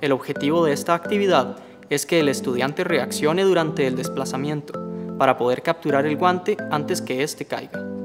El objetivo de esta actividad es que el estudiante reaccione durante el desplazamiento, para poder capturar el guante antes que éste caiga.